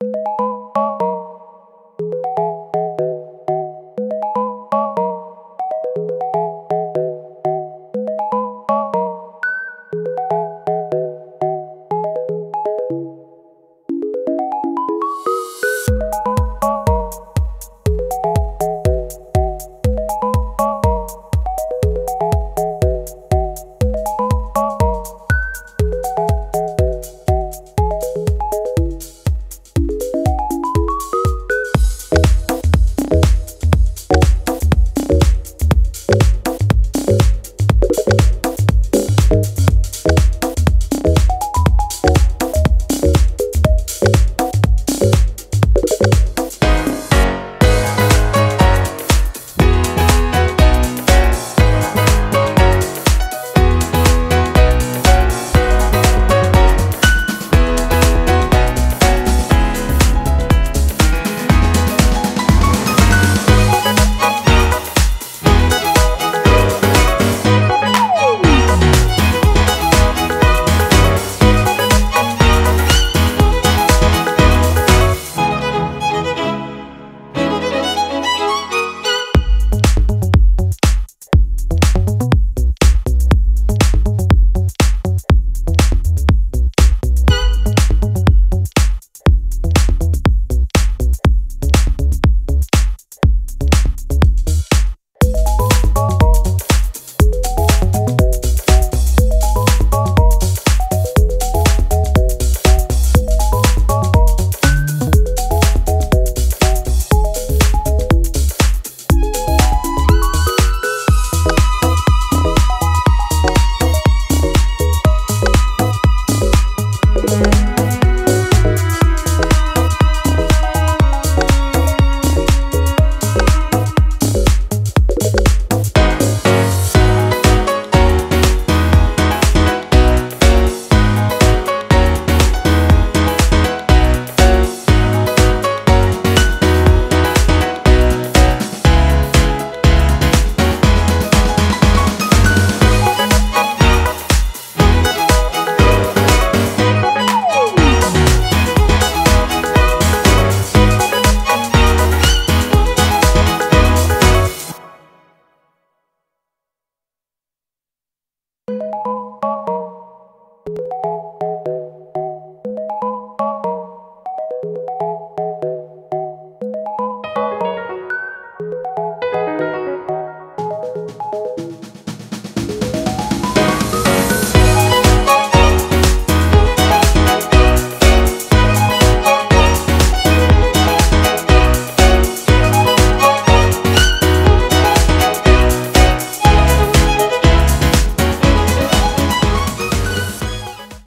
you